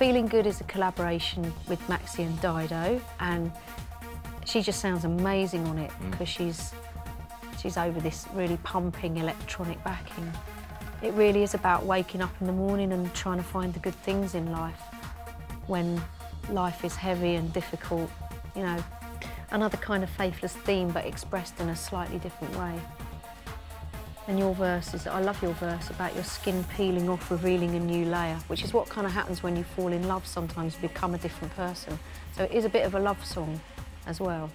Feeling Good is a collaboration with Maxi and Dido, and she just sounds amazing on it mm. because she's she's over this really pumping electronic backing. It really is about waking up in the morning and trying to find the good things in life when life is heavy and difficult, you know. Another kind of faithless theme, but expressed in a slightly different way. And your verse is, I love your verse about your skin peeling off, revealing a new layer, which is what kind of happens when you fall in love sometimes, you become a different person. So it is a bit of a love song as well.